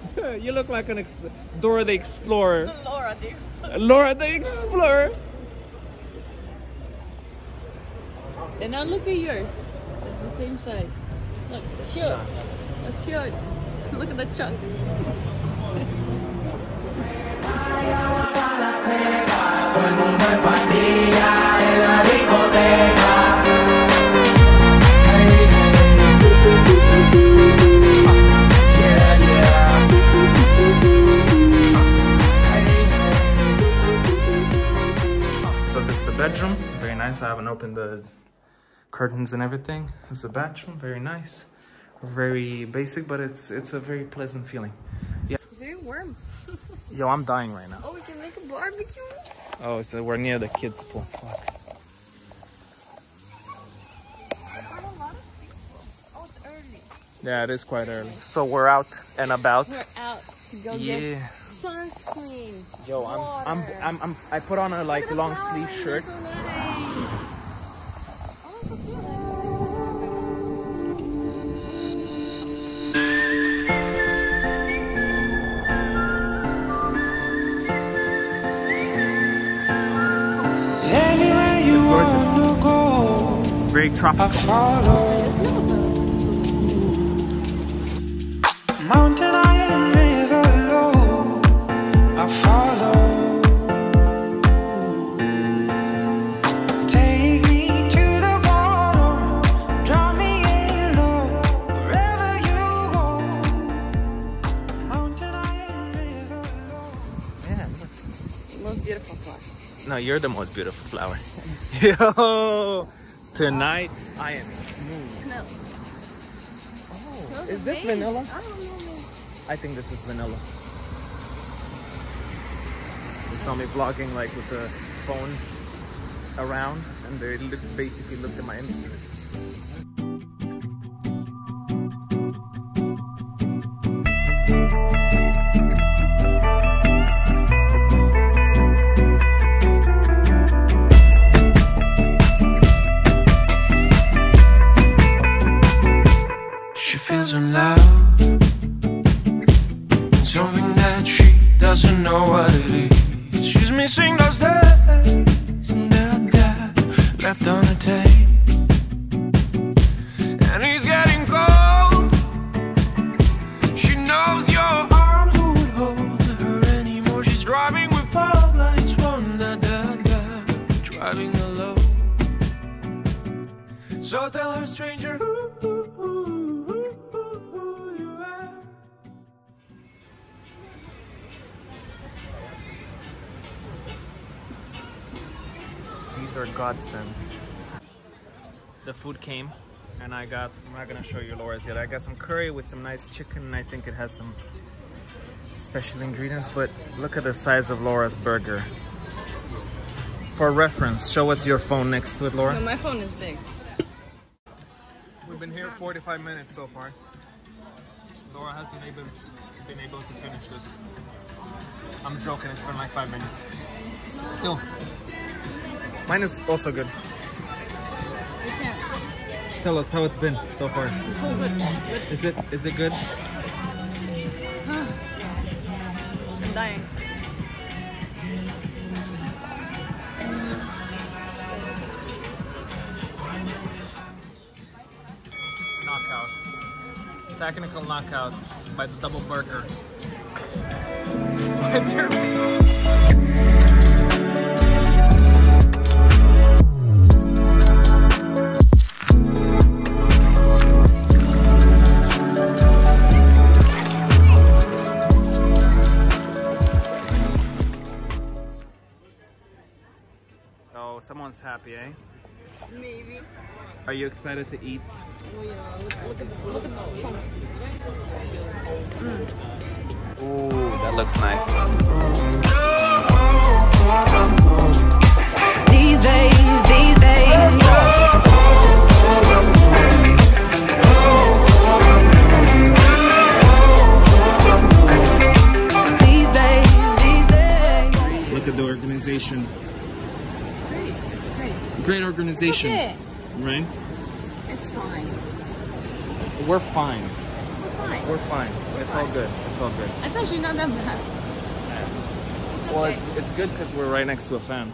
What is that? you look like an ex Dora the Explorer. Laura the Explorer. Laura the Explorer. And now look at yours. It's the same size. Look, it's huge. It's huge. Look at the chunk. Very nice. I haven't opened the curtains and everything. It's is the bathroom. Very nice. Very basic, but it's it's a very pleasant feeling. Yeah. It's very warm. Yo, I'm dying right now. Oh, we can make a barbecue. Oh, so we're near the kids' pool. Fuck. I got a lot of people. Oh, it's early. Yeah, it is quite early. So we're out and about. We're out to go Yeah. get sunscreen. Yo, I'm, I'm. I'm, I'm, I put on a like Look at the long sleeve flowers, shirt. Very I tropical. Mountain high and river low, I follow. Take me to the bottom, drop me in low, wherever you go. Mountain high and river low. Yeah, Most beautiful flower. No, you're the most beautiful flowers. Yo, tonight I am smooth. No. Oh, is this vanilla? I don't know. I think this is vanilla. They saw me vlogging like with the phone around and they look, basically looked at my image. Something that she doesn't know what it is. She's missing those days and that that left on the tape. And he's getting cold. She knows your arms would hold her anymore. She's driving with fog lights on da da da, driving alone. So tell her, stranger, who, who, who, These are godsend. The food came and I got, I'm not gonna show you Laura's yet. I got some curry with some nice chicken and I think it has some special ingredients, but look at the size of Laura's burger. For reference, show us your phone next to it, Laura. No, my phone is big. We've been here 45 minutes so far. Laura hasn't even been able to finish this. I'm joking, it's been like five minutes. Still. Mine is also good. Tell us how it's been so far. It's so good. But Is it is it good? I'm dying. Knockout. Technical knockout by the double burger. Oh, someone's happy, eh? Maybe. Are you excited to eat? Oh yeah. Look, look at this. Look at this chunks. Ooh, that looks nice. These days, these days. These days, these days. Look at the organization. It's great. It's great. Great organization, Okay. right? It's fine. We're fine. We're fine. We're fine. It's all good. It's all good. It's actually not that bad. Well, it's it's good because we're right next to a fan.